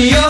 Radio